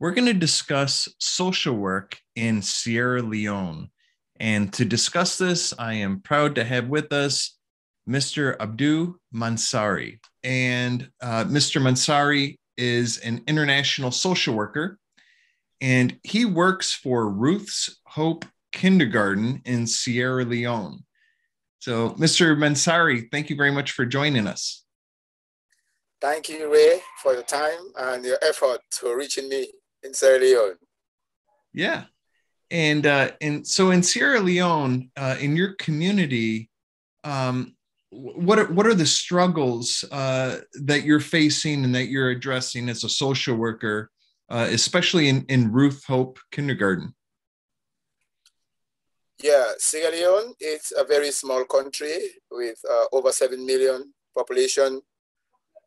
we're going to discuss social work in Sierra Leone. And to discuss this, I am proud to have with us Mr. Abu Mansaray. And uh, Mr. Mansaray is an international social worker, and he works for Ruth's Hope Kindergarten in Sierra Leone. So, Mr. Mansaray, thank you very much for joining us. Thank you, Ray, for your time and your effort to reaching me in Sierra Leone. Yeah. And uh, and so in Sierra Leone, uh, in your community, um, what are, what are the struggles uh, that you're facing and that you're addressing as a social worker, uh, especially in, in Ruth Hope Kindergarten? Yeah, Sierra Leone is a very small country with uh, over 7 million population.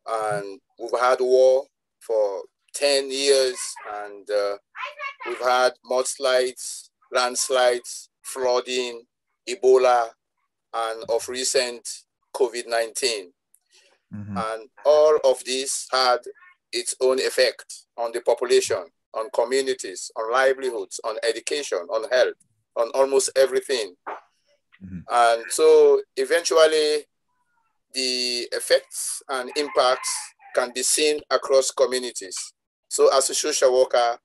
And we've had war for 10 years and uh, we've had mudslides, landslides, flooding, Ebola, and of recent, COVID-19. Mm-hmm. And all of this had its own effect on the population, on communities, on livelihoods, on education, on health, on almost everything. Mm-hmm. And so eventually the effects and impacts can be seen across communities. So as a social worker,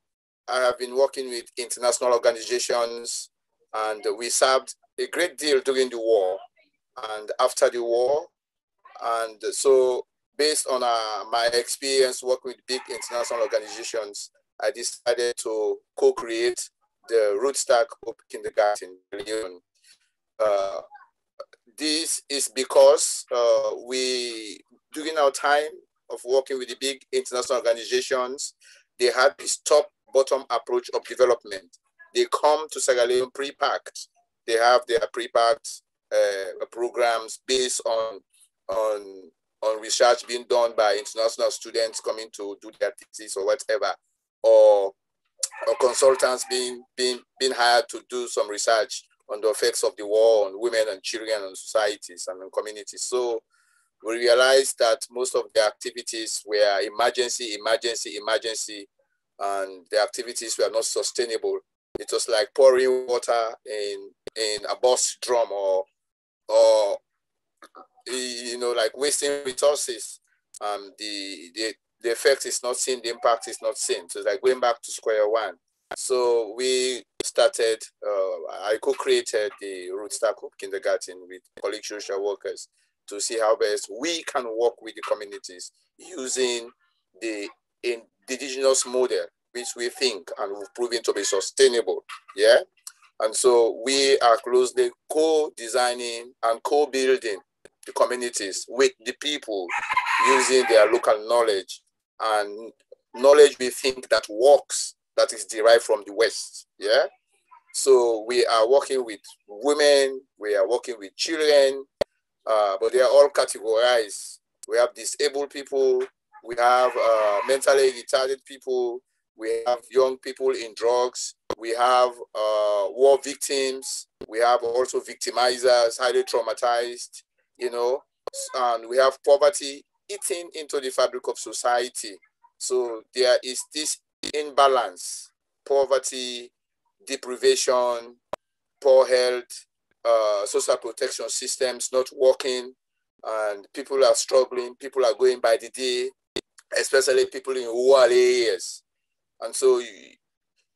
I have been working with international organizations and we served a great deal during the war and after the war. And so based on uh, my experience working with big international organizations, I decided to co-create the Ruth's Hope Kindergarten. Uh, this is because uh, we, during our time of working with the big international organizations, they had this top-bottom approach of development. They come to Sierra Leone pre-packed. They have their pre-packed uh, programs based on on on research being done by international students coming to do their thesis or whatever, or or consultants being being being hired to do some research on the effects of the war on women and children and societies and communities. So we realized that most of the activities were emergency, emergency, emergency, and the activities were not sustainable. It was like pouring water in in a bus drum or or you know like wasting resources. Um the the the effect is not seen the impact is not seen. So it's like going back to square one. So we started uh, i co-created the Ruth's Hope kindergarten with colleague social workers to see how best we can work with the communities using the indigenous model which we think and we've proven to be sustainable yeah and so we are closely co-designing and co-building the communities with the people using their local knowledge and knowledge we think that works, that is derived from the West. Yeah. So we are working with women, we are working with children, uh, but they are all categorized. We have disabled people, we have uh, mentally retarded people, we have young people in drugs, we have uh, war victims, we have also victimizers, highly traumatized, you know, and we have poverty eating into the fabric of society. So there is this imbalance, poverty, deprivation, poor health, uh, social protection systems not working, and people are struggling, people are going by the day, especially people in rural areas. And so you,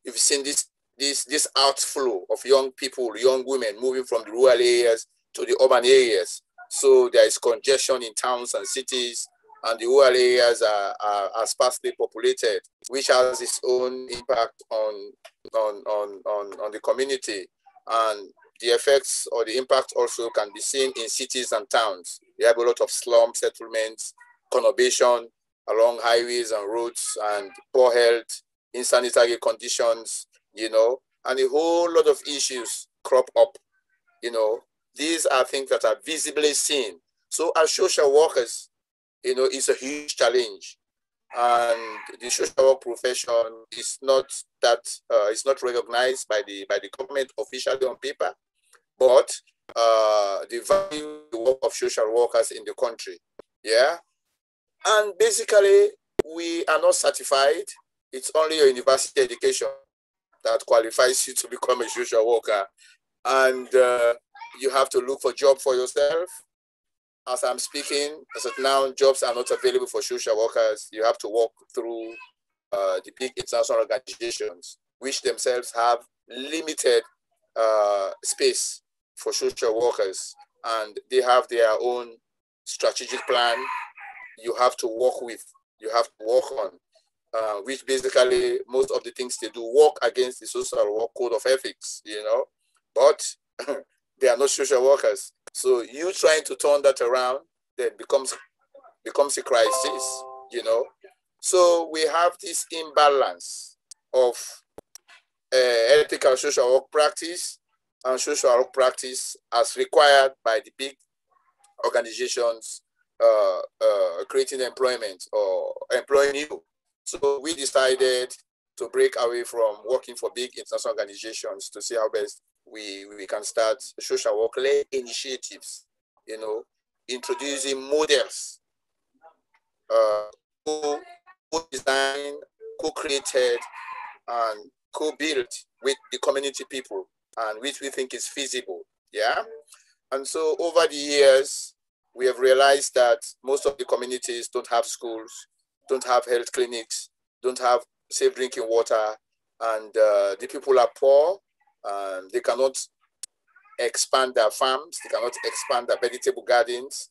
you've seen this this this outflow of young people, young women moving from the rural areas to the urban areas. So there is congestion in towns and cities, and the rural areas are, are, are sparsely populated, which has its own impact on, on, on, on, on the community. And the effects or the impact also can be seen in cities and towns. We have a lot of slum settlements, conurbation along highways and roads, and poor health, insanitary conditions, you know, and a whole lot of issues crop up, you know. These are things that are visibly seen. So as social workers, you know, it's a huge challenge. And the social work profession is not that uh, it's not recognized by the by the government officially on paper, but uh, the value work of social workers in the country. Yeah. And basically, we are not certified it's only your university education that qualifies you to become a social worker. And uh, you have to look for job for yourself. As I'm speaking, as of now, jobs are not available for social workers. You have to walk through uh, the big international organizations, which themselves have limited uh, space for social workers, and they have their own strategic plan. You have to work with, you have to work on, uh, which basically most of the things they do work against the social work code of ethics, you know, but they are not social workers. So you trying to turn that around then becomes becomes a crisis, you know. So we have this imbalance of uh, ethical social work practice and social practice as required by the big organizations uh, uh, creating employment or employing you. So we decided to break away from working for big international organizations to see how best we, we can start social work initiatives, you know, introducing models, uh, co-designed, co-created, and co-built with the community people, and which we think is feasible, yeah? And so over the years, we have realized that most of the communities don't have schools, don't have health clinics, don't have safe drinking water, and uh, the people are poor, and they cannot expand their farms, they cannot expand their vegetable gardens,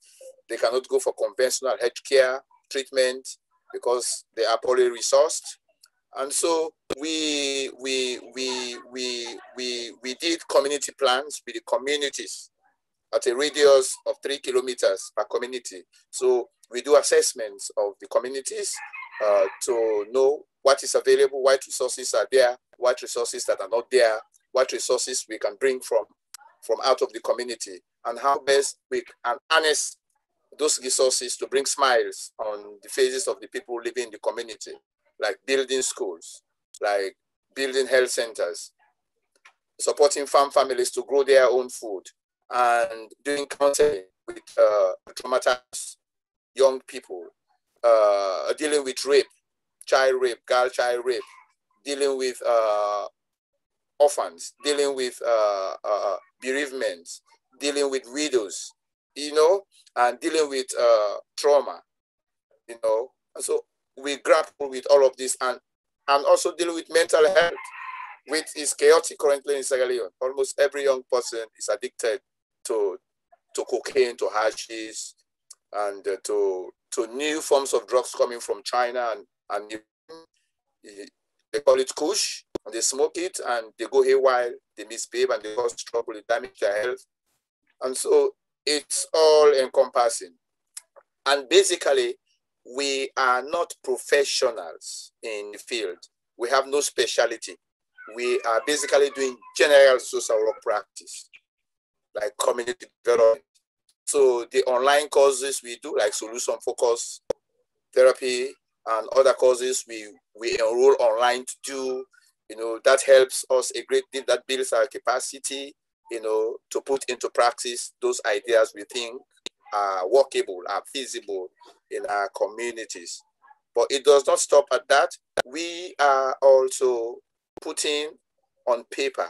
they cannot go for conventional healthcare treatment because they are poorly resourced. And so we, we, we, we, we, we did community plans with the communities at a radius of three kilometers per community. So we do assessments of the communities uh, to know what is available, what resources are there, what resources that are not there, what resources we can bring from, from out of the community, and how best we can harness those resources to bring smiles on the faces of the people living in the community, like building schools, like building health centers, supporting farm families to grow their own food, and doing counseling with uh, traumatized young people, uh, dealing with rape, child rape, girl child rape, dealing with uh, orphans, dealing with uh, uh, bereavements, dealing with widows, you know, and dealing with uh, trauma, you know. And so we grapple with all of this and, and also deal with mental health, which is chaotic currently in Sierra Leone. Almost every young person is addicted to to cocaine, to hashish, and uh, to to new forms of drugs coming from China, and and they call it Kush, and they smoke it, and they go haywire, they misbehave, and they cause trouble, they damage their health, and so it's all encompassing, and basically we are not professionals in the field. We have no specialty. We are basically doing general social work practice like community development. So the online courses we do, like solution focus therapy and other courses we, we enroll online to do, you know, that helps us a great deal, that builds our capacity, you know, to put into practice those ideas we think are workable, are feasible in our communities. But it does not stop at that. We are also putting on paper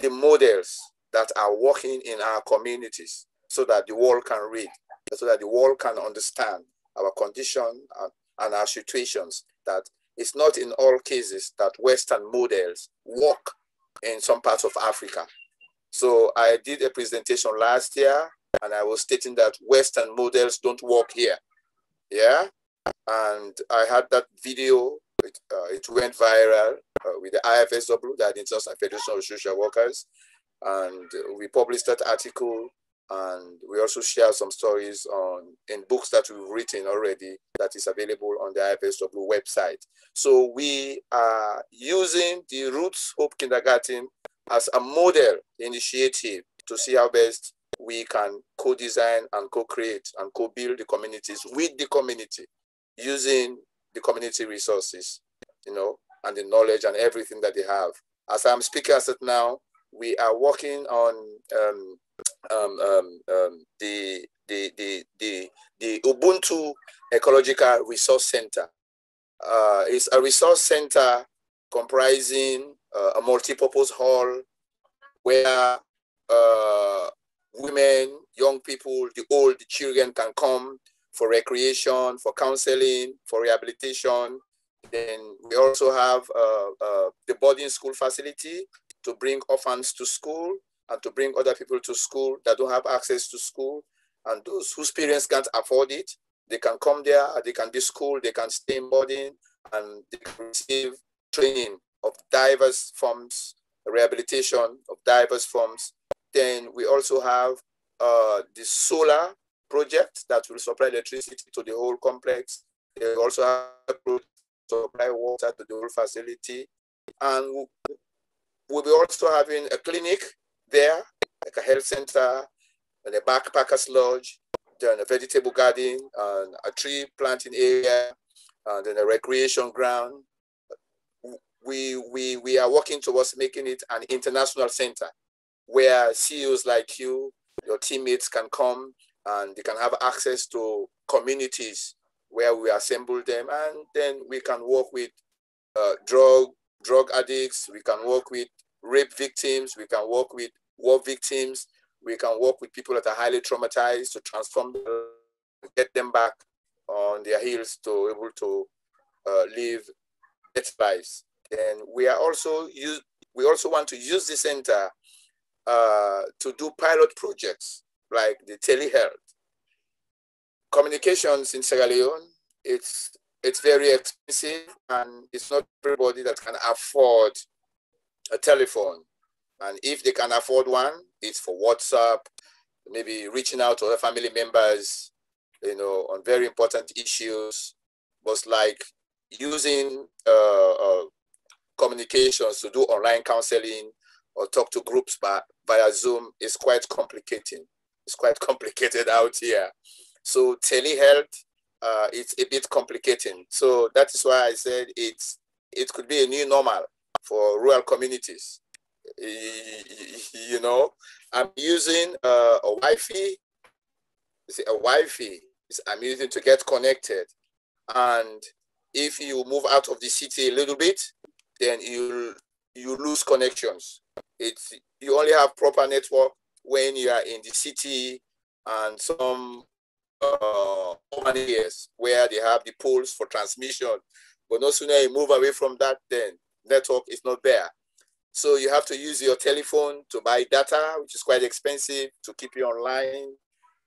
the models that are working in our communities so that the world can read, so that the world can understand our condition and, and our situations, that it's not in all cases that Western models work in some parts of Africa. So I did a presentation last year and I was stating that Western models don't work here. Yeah. And I had that video, it, uh, it went viral uh, with the IFSW, the International Federation of Social Workers and we published that article and we also share some stories on in books that we've written already that is available on the IFSW website. So we are using the Ruth's Hope Kindergarten as a model initiative to see how best we can co-design and co-create and co-build the communities with the community using the community resources, you know, and the knowledge and everything that they have. As I'm speaking as it now, we are working on um, um, um, um, the, the, the, the, the Ubuntu Ecological Resource Center Uh, it's a resource center comprising uh, a multi-purpose hall where uh, women, young people, the old, the children can come for recreation, for counseling, for rehabilitation. Then we also have uh, uh, the boarding school facility to bring orphans to school and to bring other people to school that don't have access to school. And those whose parents can't afford it, they can come there, they can be school, they can stay in boarding, and they can receive training of diverse forms, rehabilitation of diverse forms. Then we also have uh, the solar project that will supply electricity to the whole complex. They also have to supply water to the whole facility. And we'll be also having a clinic there, like a health center, and a backpackers lodge, then a vegetable garden, and a tree planting area, and then a recreation ground. We, we, we are working towards making it an international center where CEOs like you, your teammates can come and they can have access to communities where we assemble them. And then we can work with uh, drug drug addicts we can work with rape victims we can work with war victims we can work with people that are highly traumatized to transform them get them back on their heels to able to uh, live better lives. And we are also use we also want to use the center uh, to do pilot projects like the telehealth. Communications in Sierra Leone, it's it's very expensive and it's not everybody that can afford a telephone. And if they can afford one, it's for WhatsApp, maybe reaching out to their family members, you know, on very important issues, but like using uh, uh, communications to do online counseling or talk to groups by, via Zoom is quite complicating. It's quite complicated out here. So telehealth, uh, it's a bit complicating. So that is why I said it's it could be a new normal for rural communities. You know, I'm using uh, a Wi-Fi. A Wi-Fi I'm using to get connected, and if you move out of the city a little bit, then you you lose connections. It's you only have proper network when you are in the city and some uh, urban areas where they have the poles for transmission. But no sooner you move away from that, then network is not there. So you have to use your telephone to buy data, which is quite expensive to keep you online,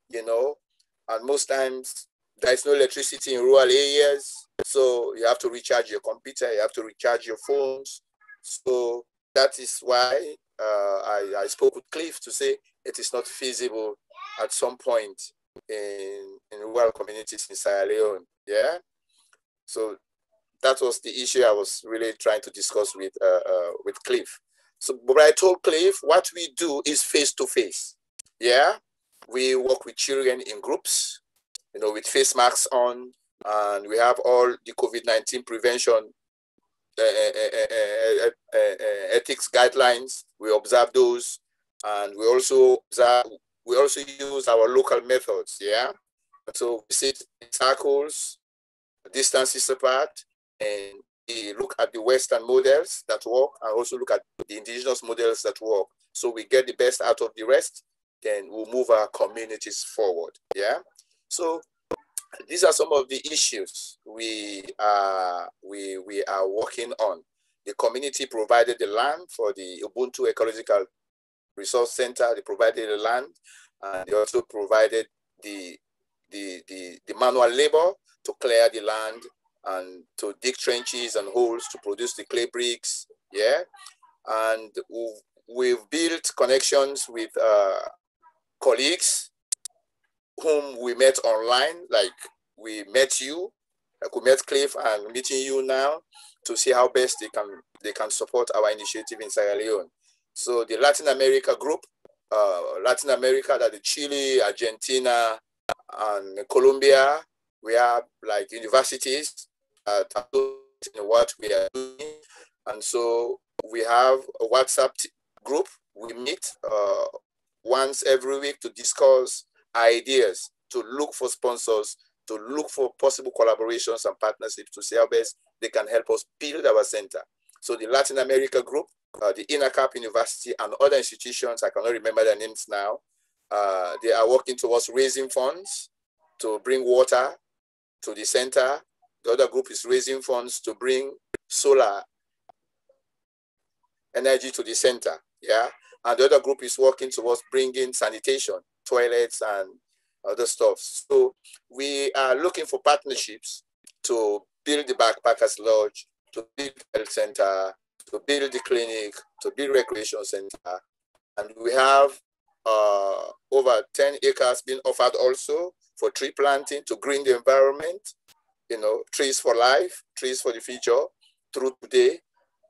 you know. And most times there is no electricity in rural areas. So you have to recharge your computer, you have to recharge your phones. So that is why uh, I, I spoke with Cliff to say it is not feasible at some point in, in rural communities in Sierra Leone. Yeah. So that was the issue I was really trying to discuss with uh, uh, with Cliff. So, but I told Cliff what we do is face to face. Yeah, we work with children in groups, you know, with face masks on, and we have all the COVID nineteen prevention Eh, eh, eh, ethics guidelines. We observe those, and we also observe, we also use our local methods. Yeah, so we sit in circles, distances apart, and we look at the Western models that work, and also look at the indigenous models that work. So we get the best out of the rest, then we'll move our communities forward. Yeah. So these are some of the issues we are, we, we are working on. The community provided the land for the Ubuntu Ecological Resource Center. They provided the land and they also provided the, the, the, the manual labor to clear the land and to dig trenches and holes to produce the clay bricks. Yeah. And we've built connections with uh, colleagues whom we met online, like we met you, like we met Cliff and meeting you now to see how best they can they can support our initiative in Sierra Leone. So the Latin America group, uh, Latin America, that the Chile, Argentina, and Colombia, we have like universities uh, in what we are doing. And so we have a WhatsApp group. We meet uh, once every week to discuss ideas, to look for sponsors, to look for possible collaborations and partnerships to see how best they can help us build our center. So the Latin America group, uh, the INACAP University, and other institutions, I cannot remember their names now, uh, they are working towards raising funds to bring water to the center. The other group is raising funds to bring solar energy to the center. Yeah. And the other group is working towards bringing sanitation, toilets, and other stuff. So we are looking for partnerships to build the backpackers lodge, to build health center, to build the clinic, to build recreation center. And we have uh, over 10 acres being offered also for tree planting to green the environment, you know, trees for life, trees for the future through today.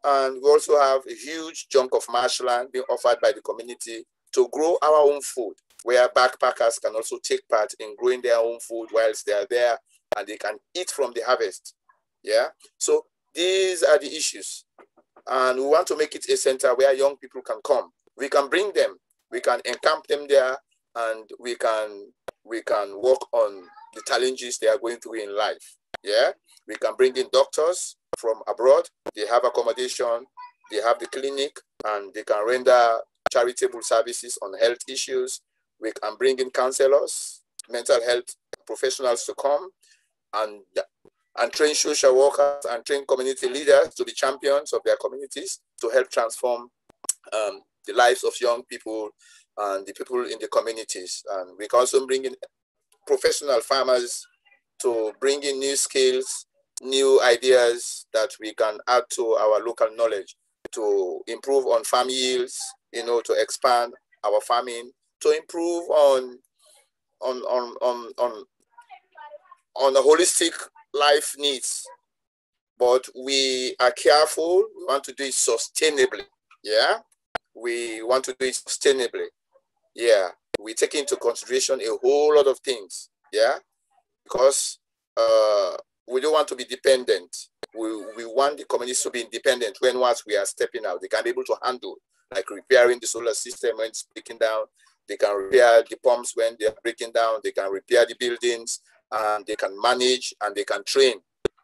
And we also have a huge chunk of marshland being offered by the community to grow our own food, where backpackers can also take part in growing their own food whilst they are there and they can eat from the harvest. Yeah. So these are the issues. And we want to make it a center where young people can come. We can bring them, we can encamp them there, and we can we can work on the challenges they are going through in life. Yeah. We can bring in doctors from abroad. They have accommodation, they have the clinic, and they can render charitable services on health issues. We can bring in counselors, mental health professionals to come and, and train social workers and train community leaders to be champions of their communities to help transform um, the lives of young people and the people in the communities. And we can also bring in professional farmers to bring in new skills, new ideas that we can add to our local knowledge to improve on farm yields, you know, to expand our farming, to improve on on on on on on the holistic life needs. But we are careful. We want to do it sustainably. Yeah, we want to do it sustainably. Yeah, we take into consideration a whole lot of things. Yeah, because uh, we don't want to be dependent. We, we want the communities to be independent when once we are stepping out, they can be able to handle, like repairing the solar system when it's breaking down. They can repair the pumps when they're breaking down. They can repair the buildings and they can manage and they can train,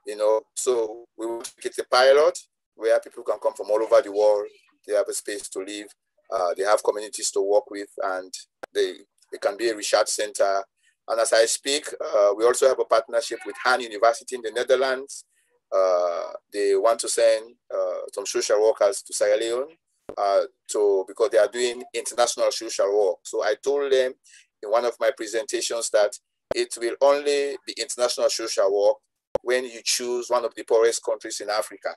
you know. So we to get a pilot where people can come from all over the world. They have a space to live. Uh, they have communities to work with and they, it can be a research center and as I speak, uh, we also have a partnership with Han University in the Netherlands. Uh, they want to send uh, some social workers to Sierra Leone uh, to because they are doing international social work. So I told them in one of my presentations that it will only be international social work when you choose one of the poorest countries in Africa.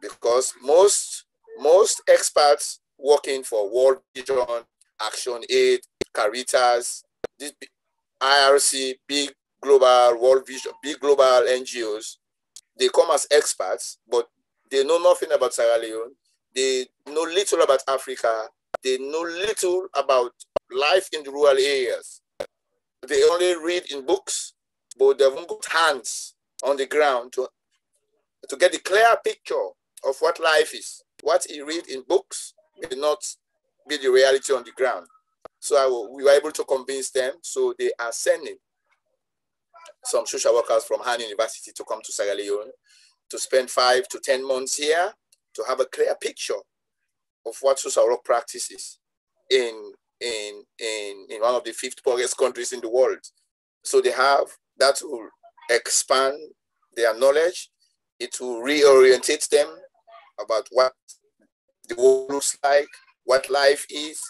Because most, most experts working for World Vision, Action Aid, Caritas, these IRC, big global world vision, big global NGOs, they come as experts, but they know nothing about Sierra Leone. They know little about Africa. They know little about life in the rural areas. They only read in books, but they haven't got hands on the ground to, to get a clear picture of what life is. What he read in books may not be the reality on the ground. So I, we were able to convince them. So they are sending some social workers from Han University to come to Sierra Leone to spend five to 10 months here to have a clear picture of what social work practices in, in, in, in one of the fifth poorest countries in the world. So they have, that will expand their knowledge. It will reorientate them about what the world looks like, what life is,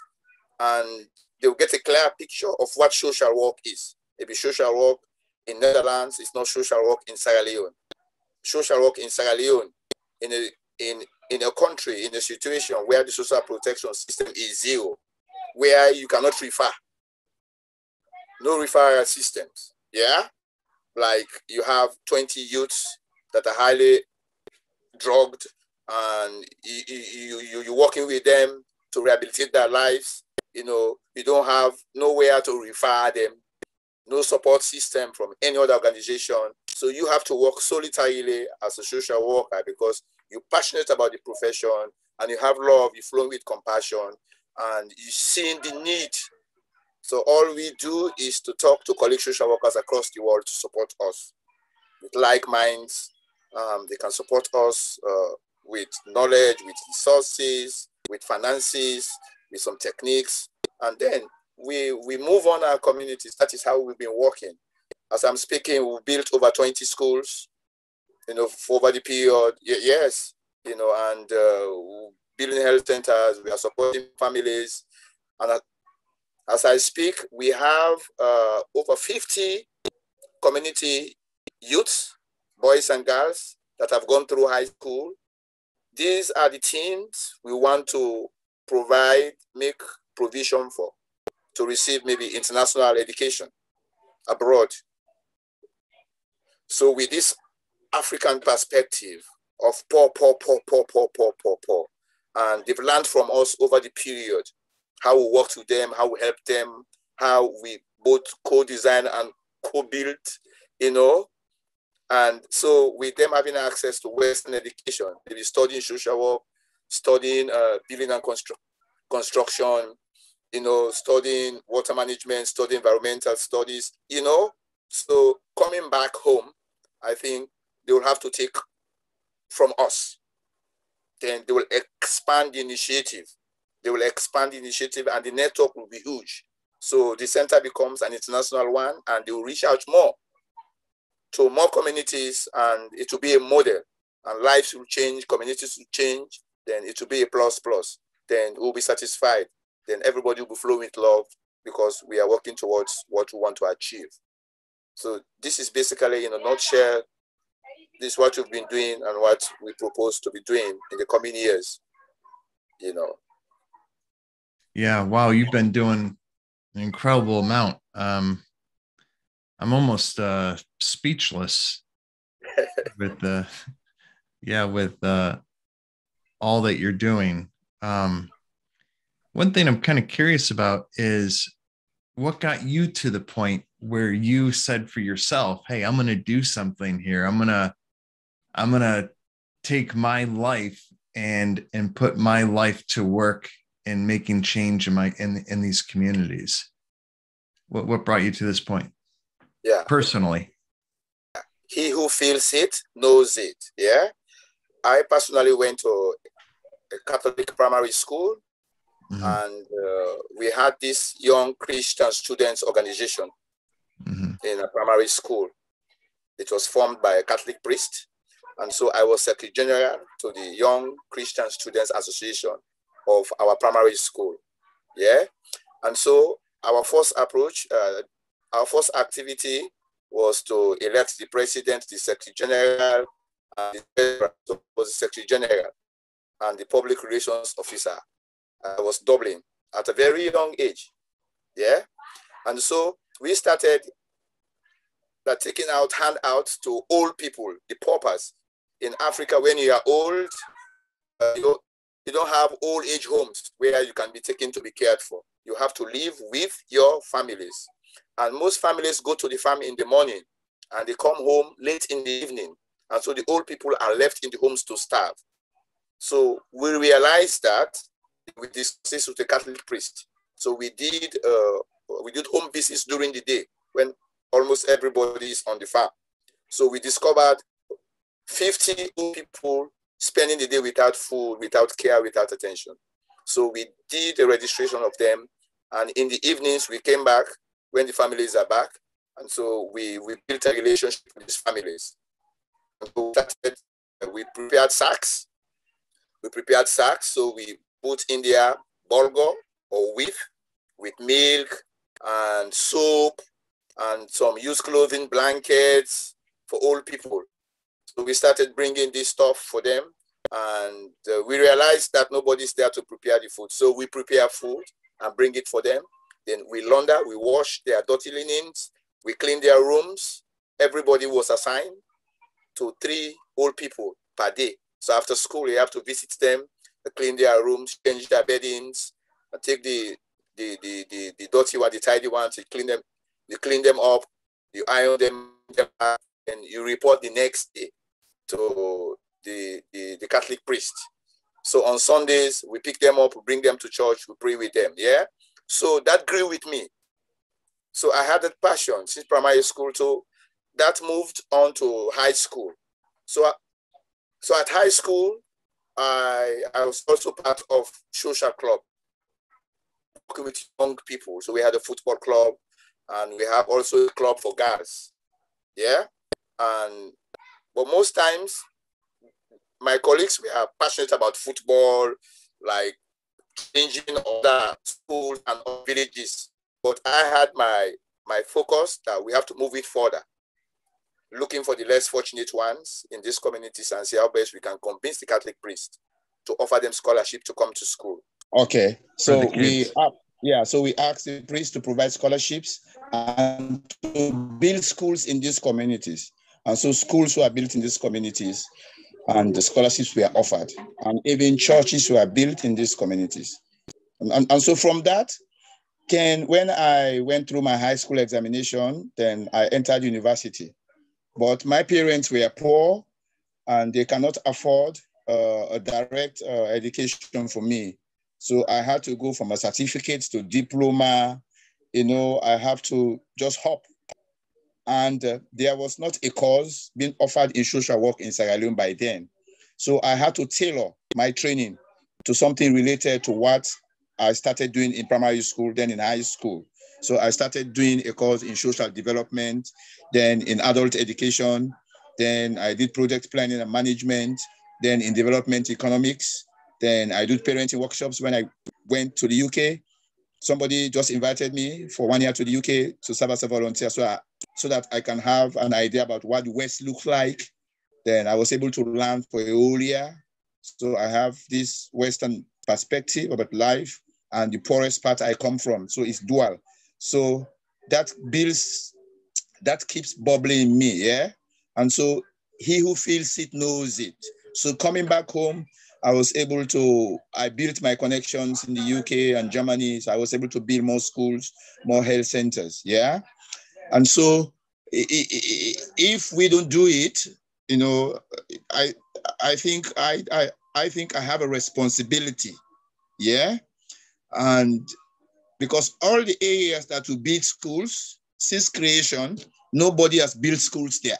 and they'll get a clear picture of what social work is. Maybe social work in Netherlands is not social work in Sierra Leone. Social work in Sierra Leone, in a, in, country, in a situation where the social protection system is zero, where you cannot refer. No referral systems. Yeah? Like you have 20 youths that are highly drugged and you, you, you, you're working with them to rehabilitate their lives you know, you don't have nowhere to refer them, no support system from any other organization. So you have to work solitarily as a social worker because you're passionate about the profession and you have love, you're flow with compassion, and you see the need So all we do is to talk to colleague social workers across the world to support us with like minds. Um, they can support us uh, with knowledge, with resources, with finances, with some techniques, and then we we move on our communities. That is how we've been working. As I'm speaking, we built over 20 schools, you know, for over the period. Yes, you know, and uh, building health centers. We are supporting families, and as I speak, we have uh, over 50 community youths, boys and girls that have gone through high school. These are the teams we want to provide, make provision for to receive maybe international education abroad. So with this African perspective of poor, poor, poor, poor, poor, poor, poor, poor. And they've learned from us over the period how we work with them, how we help them, how we both co-design and co-build, you know. And so with them having access to Western education, they'll be studying social work, studying uh, building and constru- construction, you know, studying water management, studying environmental studies, you know. So coming back home, I think they will have to take from us. Then they will expand the initiative. They will expand the initiative and the network will be huge. So the center becomes an international one and they will reach out more to more communities and it will be a model and lives will change, communities will change, then it will be a plus plus. Then we'll be satisfied then everybody will be flowing with love because we are working towards what we want to achieve. So this is basically in a nutshell, this is what we've been doing and what we propose to be doing in the coming years, you know. Yeah, wow, you've been doing an incredible amount. Um, I'm almost uh, speechless with the, yeah, with uh, all that you're doing. Um, one thing I'm kind of curious about is what got you to the point where you said for yourself, "Hey, I'm going to do something here. I'm going to I'm going to take my life and and put my life to work in making change in my in in these communities." What what brought you to this point? Yeah. Personally. He who feels it knows it. Yeah. I personally went to a Catholic primary school Mm-hmm. And uh, we had this young Christian students organization mm-hmm. in a primary school. It was formed by a Catholic priest. And so I was secretary general to the Young Christian Students Association of our primary school. Yeah. And so our first approach, uh, our first activity was to elect the president, the secretary general, and the was the secretary general, and the public relations officer. I was Dublin at a very young age. Yeah. And so we started that taking out handouts to old people, the paupers. In Africa, when you are old, uh, you, don't, you don't have old age homes where you can be taken to be cared for. You have to live with your families. And most families go to the farm in the morning and they come home late in the evening. And so the old people are left in the homes to starve. So we realized that we discussed with the Catholic priest. So we did uh, we did home visits during the day when almost everybody is on the farm. So we discovered 50 people spending the day without food, without care, without attention. So we did a registration of them. And in the evenings, we came back when the families are back. And so we, we built a relationship with these families. So we, started, uh, we prepared sacks. We prepared sacks. So we put in there bulgur or wheat with milk and soap and some used clothing, blankets for old people. So we started bringing this stuff for them and uh, we realized that nobody's there to prepare the food. So we prepare food and bring it for them. Then we launder, we wash their dirty linens, we clean their rooms. Everybody was assigned to three old people per day. So after school, you have to visit them clean their rooms, change their beddings, take the the, the, the, the dirty one, the tidy ones, you clean them, you clean them up, you iron them, and you report the next day to the, the, the Catholic priest. So on Sundays, we pick them up, we bring them to church, we pray with them. Yeah. So that grew with me. So I had that passion since primary school to that moved on to high school. So, so at high school, I, I was also part of social club working with young people. So we had a football club and we have also a club for girls. Yeah. And but most times my colleagues we are passionate about football, like changing other schools and villages. But I had my my focus that we have to move it further, looking for the less fortunate ones in these communities and see how best we can convince the Catholic priest to offer them scholarship to come to school. Okay, so we uh, yeah, so we asked the priest to provide scholarships and to build schools in these communities. And so schools were built in these communities and the scholarships were offered. And even churches were built in these communities. And, and, and so from that, when I went through my high school examination, then I entered university. But my parents were poor and they cannot afford uh, a direct uh, education for me. So I had to go from a certificate to diploma. You know, I have to just hop. And uh, there was not a course being offered in social work in Sierra Leone by then. So I had to tailor my training to something related to what I started doing in primary school, then in high school. So I started doing a course in social development, then in adult education, then I did project planning and management, then in development economics, then I did parenting workshops when I went to the UK. Somebody just invited me for one year to the UK to serve as a volunteer so, I, so that I can have an idea about what the West looks like. Then I was able to learn for a year. So I have this Western perspective about life and the poorest part I come from. So it's dual. So that builds, that keeps bubbling in me, yeah? And so he who feels it knows it. So coming back home, I was able to, I built my connections in the UK and Germany. So I was able to build more schools, more health centers. Yeah. And so if we don't do it, you know, I, I think I, I, I think I have a responsibility. Yeah. And because all the areas that we build schools since creation, nobody has built schools there.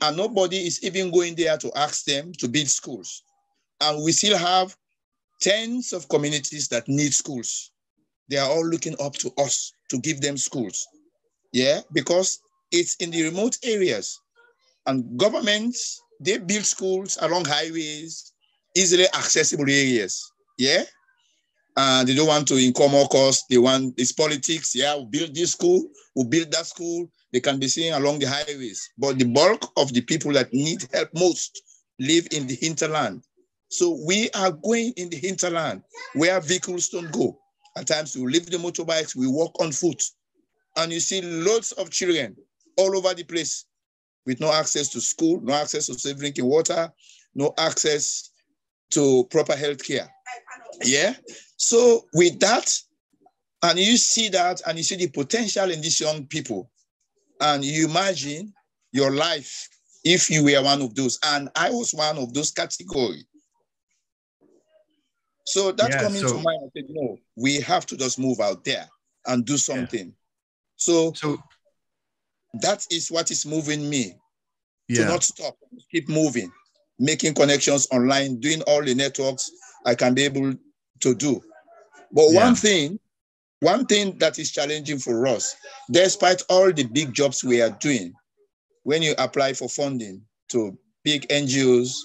And nobody is even going there to ask them to build schools. And we still have tens of communities that need schools. They are all looking up to us to give them schools. Yeah, because it's in the remote areas. And governments, they build schools along highways, easily accessible areas. Yeah. And they don't want to incur more costs. They want it's politics. Yeah, we'll build this school, we'll build that school. They can be seen along the highways. But the bulk of the people that need help most live in the hinterland. So we are going in the hinterland where vehicles don't go. At times we leave the motorbikes, we walk on foot. And you see loads of children all over the place with no access to school, no access to safe drinking water, no access to proper health care. Yeah. So with that, and you see that, and you see the potential in these young people, and you imagine your life if you were one of those. And I was one of those category. So that yeah, coming so, to mind, I said, no, we have to just move out there and do something. So, so that is what is moving me yeah. to not stop, keep moving, making connections online, doing all the networks I can be able to do. But yeah. one thing, one thing that is challenging for us, despite all the big jobs we are doing, when you apply for funding to big NGOs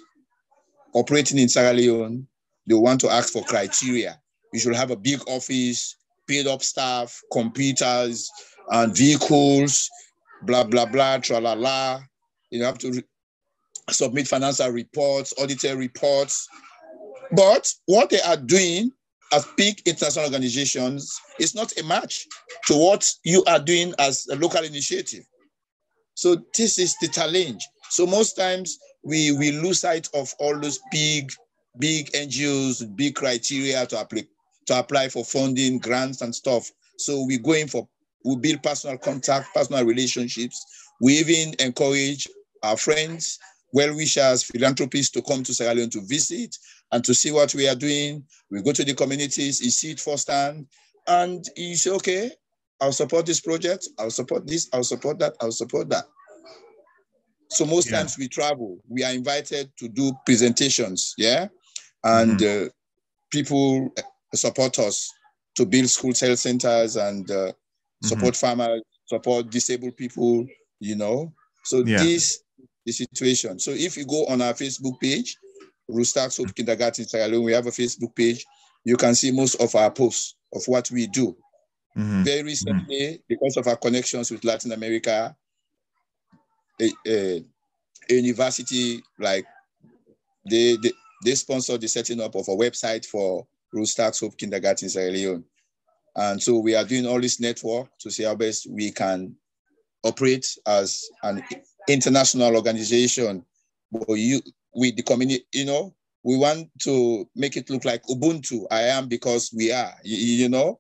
operating in Sierra Leone, they want to ask for criteria. You should have a big office, paid up staff, computers, and vehicles, blah, blah, blah, tra la la. You have to submit financial reports, auditor reports. But what they are doing as big international organizations is not a match to what you are doing as a local initiative. So this is the challenge. So most times we, we lose sight of all those big big NGOs, big criteria to apply to apply for funding, grants, and stuff. So we go in for we build personal contact, personal relationships. We even encourage our friends, well wishers, philanthropists to come to Sierra Leone to visit and to see what we are doing. We go to the communities, you see it firsthand, and you say, okay, I'll support this project. I'll support this. I'll support that. I'll support that. So most yeah. times we travel, we are invited to do presentations, yeah, and mm-hmm. uh, people support us to build school health centers and uh. Support mm-hmm. farmers, support disabled people, you know. So yeah. this the situation. So if you go on our Facebook page, Ruth's Hope Kindergarten Sierra Leone, we have a Facebook page. You can see most of our posts of what we do. Mm-hmm. Very recently, mm-hmm. because of our connections with Latin America, a, a, a university like they, they they sponsored the setting up of a website for Ruth's Hope Kindergarten Sierra Leone. And so we are doing all this network to see how best we can operate as an international organization. But you, with the community, you know, we want to make it look like Ubuntu. I am because we are, you, you know.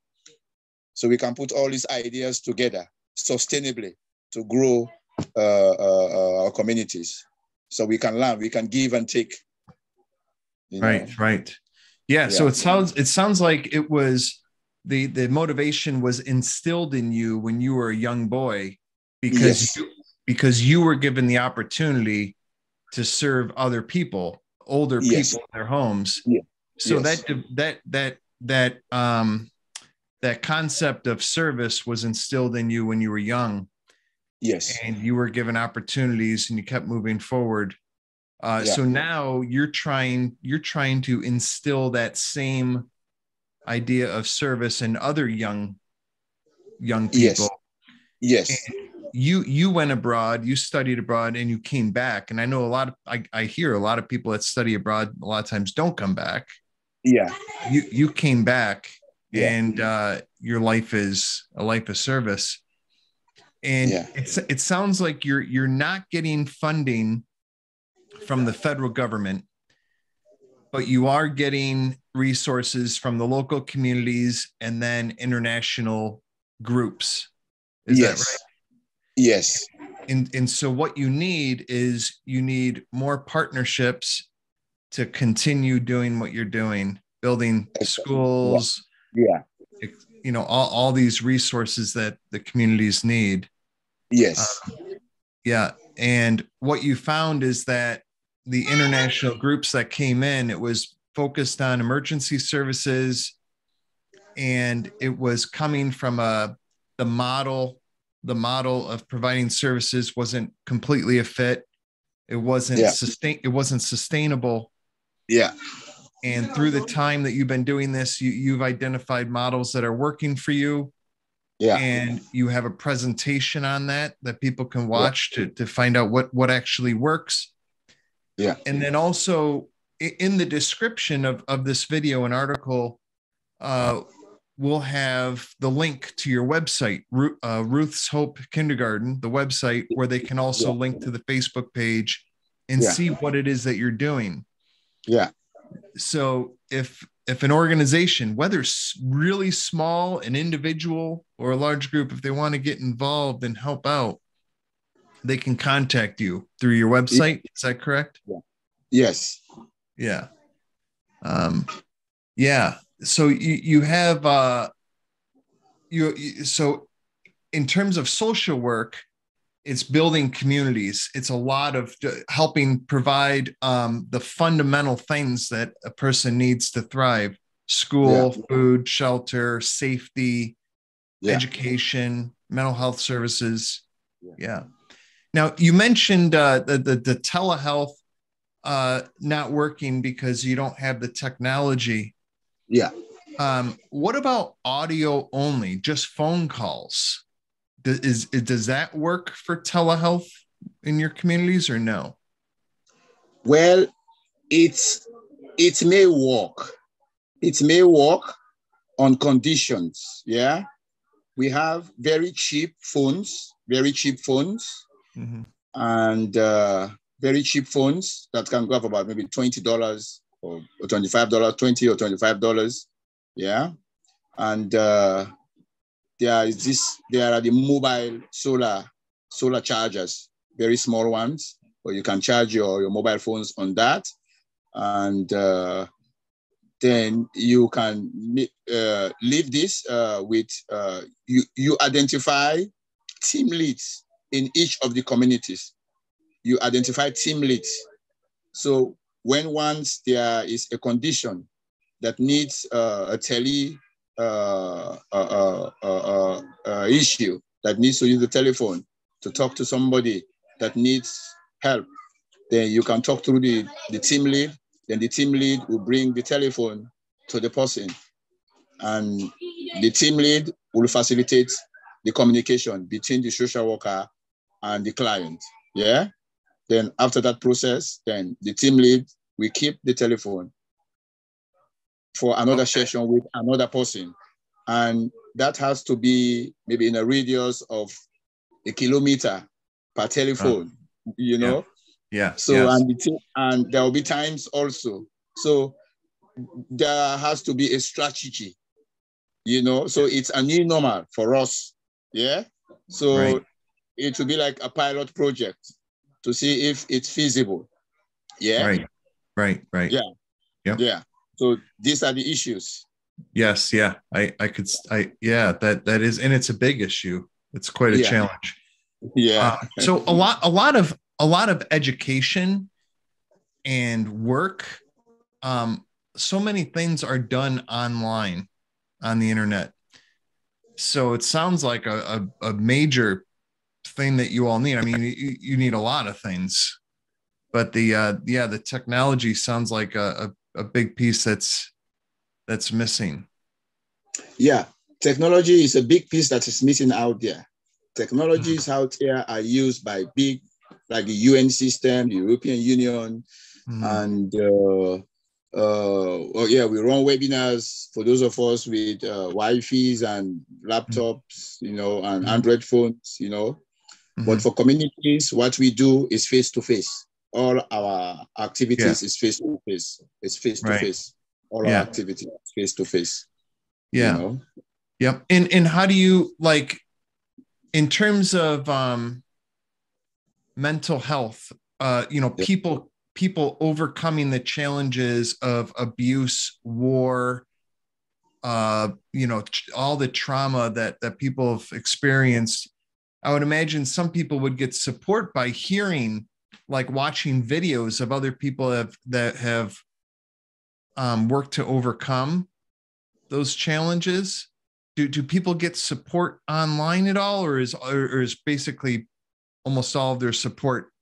So we can put all these ideas together sustainably to grow uh, uh, uh, our communities. So we can learn, we can give and take. Right, know. right. Yeah, yeah. So it sounds it sounds like it was the the motivation was instilled in you when you were a young boy because yes. you, because you were given the opportunity to serve other people, older yes. people in their homes. Yeah. So yes. that that that that um that concept of service was instilled in you when you were young. Yes. And you were given opportunities and you kept moving forward. Uh, yeah. So now you're trying you're trying to instill that same idea of service and other young young people. Yes. yes. you you went abroad, you studied abroad, and you came back. And I know a lot of I, I hear a lot of people that study abroad a lot of times don't come back. Yeah. You you came back yeah. and uh, your life is a life of service. And yeah. it's it sounds like you're you're not getting funding from the federal government, but you are getting resources from the local communities and then international groups. Is yes. that right? Yes. And, and so what you need is you need more partnerships to continue doing what you're doing, building schools. Yeah. You know, all, all these resources that the communities need. Yes. Um, yeah. And what you found is that the international groups that came in, it was focused on emergency services and it was coming from a the model the model of providing services wasn't completely a fit. It wasn't yeah. sustain it wasn't sustainable. Yeah. And through the time that you've been doing this you, you've identified models that are working for you. Yeah. And you have a presentation on that that people can watch yeah. to, to find out what what actually works. Yeah. And then also in the description of, of this video and article, uh, we'll have the link to your website, uh, Ruth's Hope Kindergarten, the website where they can also yeah. link to the Facebook page and yeah. see what it is that you're doing. Yeah. So if if an organization, whether really small, an individual or a large group, if they want to get involved and help out, they can contact you through your website. Is that correct? Yeah. Yes. Yeah. Um, yeah. So you, you have, uh, you, so in terms of social work, it's building communities. It's a lot of helping provide um, the fundamental things that a person needs to thrive school, yeah. food, shelter, safety, yeah. education, mental health services. Yeah. yeah. Now, you mentioned uh, the, the, the telehealth uh, not working because you don't have the technology. Yeah. Um, what about audio only, just phone calls? Does, is, does that work for telehealth in your communities or no? Well, it's it may work. It may work on conditions. Yeah, we have very cheap phones, very cheap phones, mm-hmm. and uh, very cheap phones that can go for about maybe $20 or $25, 20 or $25. Yeah. And uh, there is this, there are the mobile solar, solar chargers, very small ones, where you can charge your, your mobile phones on that. And uh, then you can uh, leave this uh, with uh, you. You identify team leads in each of the communities. You identify team leads. So when once there is a condition that needs uh, a tele uh, uh, issue that needs to use the telephone to talk to somebody that needs help, then you can talk through the, the team lead. Then the team lead will bring the telephone to the person. And the team lead will facilitate the communication between the social worker and the client. Yeah. Then after that process, then the team lead will keep the telephone for another session with another person. And that has to be maybe in a radius of a kilometer per telephone, you know? Yeah. yeah. So, yes. and, and there will be times also. So there has to be a strategy, you know? So it's a new normal for us. Yeah. So right. it will be like a pilot project to see if it's feasible. Yeah. Right. Right. Right. Yeah. Yeah. Yeah. So these are the issues. Yes. Yeah. I, I could, I, yeah, that, that is, and it's a big issue. It's quite a yeah. challenge. Yeah. Uh, so a lot, a lot of, a lot of education and work. Um, so many things are done online on the internet. So it sounds like a, a, a major thing that you all need. I mean, you, you need a lot of things, but the uh, yeah, the technology sounds like a, a, a big piece that's that's missing. Yeah, technology is a big piece that is missing out there. Technologies mm-hmm. out there are used by big, like the UN system, the European Union, mm-hmm. and uh, uh, oh yeah, we run webinars for those of us with uh, Wi-Fi's and laptops, you know, and mm-hmm. Android phones, you know. Mm-hmm. But for communities, what we do is face to face. All our activities yeah. is face to face. It's face to face. All yeah. our activities face to face. Yeah. You know? Yep. And and how do you like in terms of um mental health, uh, you know, people people overcoming the challenges of abuse, war, uh, you know, all the trauma that that people have experienced I would imagine some people would get support by hearing, like watching videos of other people have, that have um, worked to overcome those challenges. Do, do people get support online at all, or is or is basically almost all of their support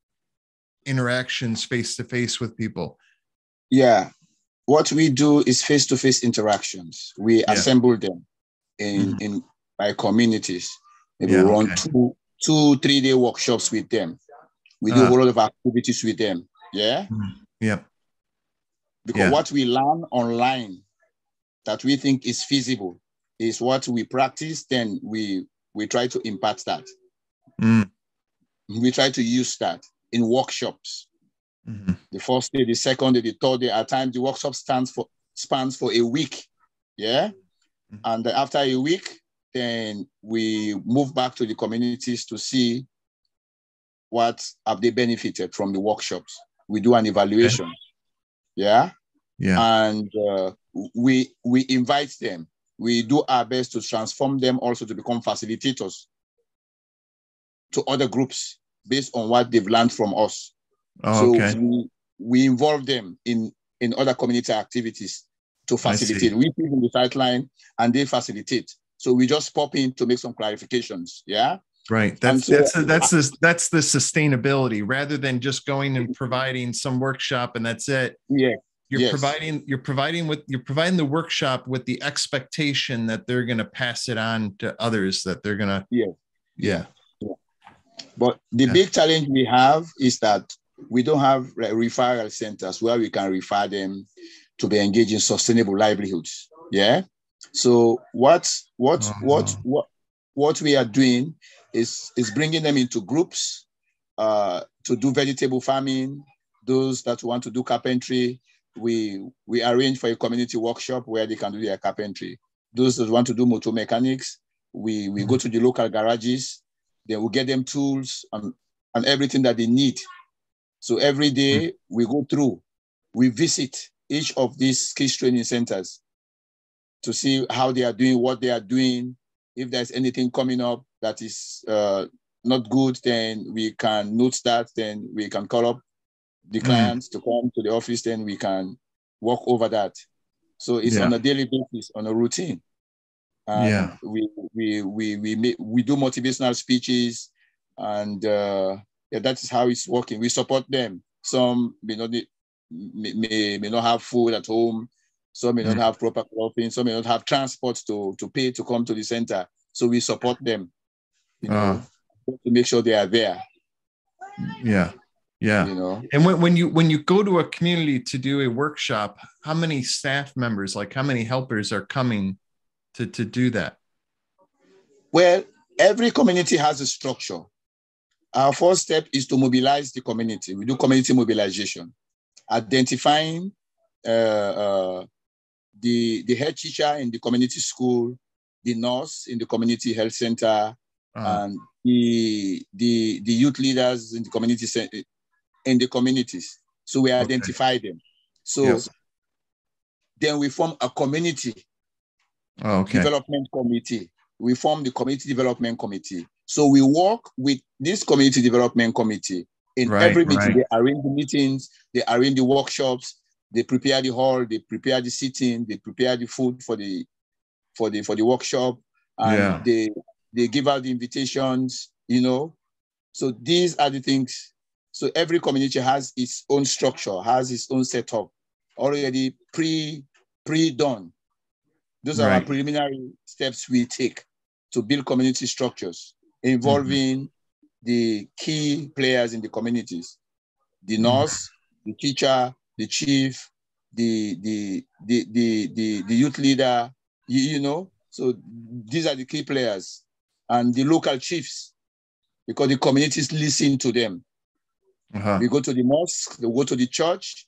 interactions face to face with people? Yeah, what we do is face to face interactions. We yeah. assemble them in mm-hmm. in by communities Maybe yeah, we run okay. two, two, three day workshops with them. We do uh, a lot of activities with them. Yeah. Mm, yeah. Because yeah. what we learn online that we think is feasible is what we practice, then we we try to impart that. Mm. We try to use that in workshops. Mm-hmm. The first day, the second day, the third day. At times, the workshop stands for spans for a week. Yeah. Mm-hmm. And after a week, then we move back to the communities to see what have they benefited from the workshops. We do an evaluation. Yeah. Yeah. And uh, we we invite them. We do our best to transform them also to become facilitators to other groups based on what they've learned from us. Oh, so okay. we, we involve them in in other community activities to facilitate. We sit in the sideline and they facilitate. So we just pop in to make some clarifications. Yeah. Right. That's so, that's the, that's uh, the that's the sustainability rather than just going and providing some workshop and that's it. Yeah. You're yes. providing you're providing with you're providing the workshop with the expectation that they're going to pass it on to others that they're going to yeah. yeah. Yeah. But the yeah. big challenge we have is that we don't have referral centers where we can refer them to be engaged in sustainable livelihoods. Yeah. So what what uh-huh. what what what we are doing is is bringing them into groups uh, to do vegetable farming. Those that want to do carpentry, we we arrange for a community workshop where they can do their carpentry. Those that want to do motor mechanics, we we mm-hmm. go to the local garages. Then we get them tools and and everything that they need. So every day mm-hmm. we go through, we visit each of these skills training centers to see how they are doing, what they are doing. If there's anything coming up that is uh, not good, then we can note that. Then we can call up the mm. clients mm. to come to the office. Then we can work over that. So it's yeah. on a daily basis, on a routine. And yeah. We we we we make, we do motivational speeches, and uh, yeah, that is how it's working. We support them. Some may not may, may not have food at home. Some may mm. not have proper clothing. Some may not have transport to to pay to come to the center. So we support them. You know, uh, to make sure they are there. Yeah. Yeah. You know. And when, when you when you go to a community to do a workshop, how many staff members, like how many helpers are coming to, to do that? Well, every community has a structure. Our first step is to mobilize the community. We do community mobilization, identifying uh, uh, the, the head teacher in the community school, the nurse in the community health center, uh-huh. and the, the, the youth leaders in the community in the communities. So we identify okay. them. So yes. then we form a community oh, okay. development committee. We form the community development committee. So we work with this community development committee in right, every meeting. Right. They arrange the meetings, they arrange the workshops, they prepare the hall, they prepare the seating, they prepare the food for the for the for the workshop, and yeah. they they give out the invitations. You know, so these are the things so every community has its own structure, has its own setup already pre pre done. Those right. are our preliminary steps we take to build community structures involving mm-hmm. the key players in the communities, the nurse, mm-hmm. the teacher, the chief, the the the the the, the youth leader, you, you know. So these are the key players and the local chiefs because the communities listen to them uh-huh. We go to the mosque, we go to the church.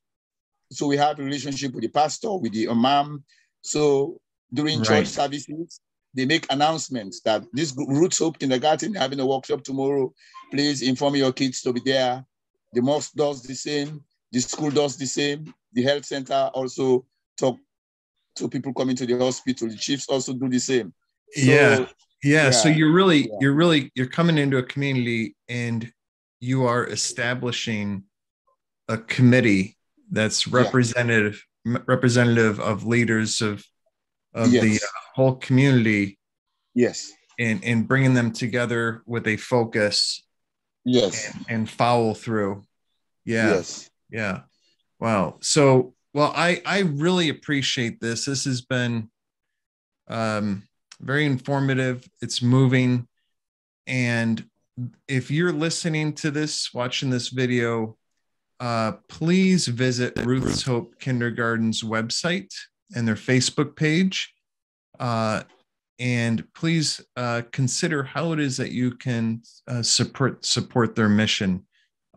So we have a relationship with the pastor, with the imam. So during right. church services, they make announcements that this Ruth's Hope Kindergarten having a workshop tomorrow. Please inform your kids to be there. The mosque does the same. The school does the same. The health center also talk to people coming to the hospital. The chiefs also do the same. So, yeah. yeah. Yeah. So you're really, yeah. you're really, you're coming into a community and you are establishing a committee that's representative yeah. representative of leaders of of yes. the whole community yes and and bringing them together with a focus yes and, and follow through yeah yes yeah. Wow. So well i i really appreciate this. This has been um very informative. It's moving. And if you're listening to this, watching this video, uh, please visit Ruth's Hope Kindergarten's website and their Facebook page. Uh, and please uh, consider how it is that you can uh, support support their mission,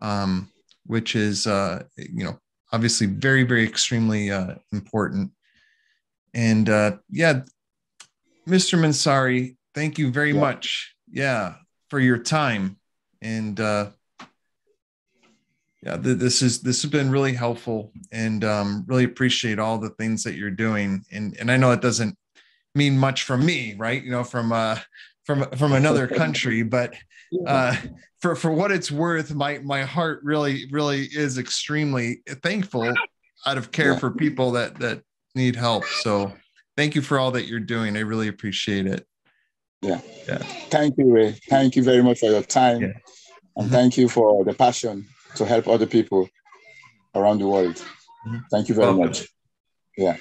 um, which is uh, you know obviously very very extremely uh, important. And uh, yeah, Mr. Mansaray, thank you very yeah. much. Yeah, for your time and uh, yeah th- this is this has been really helpful and um, really appreciate all the things that you're doing and and i know it doesn't mean much from me right you know from uh from from another country but uh for for what it's worth my my heart really really is extremely thankful out of care for people that that need help so thank you for all that you're doing i really appreciate it yeah. yeah. Thank you, Ray. Thank you very much for your time. Yeah. And mm-hmm. thank you for the passion to help other people around the world. Mm-hmm. Thank you very Welcome. much. Yeah.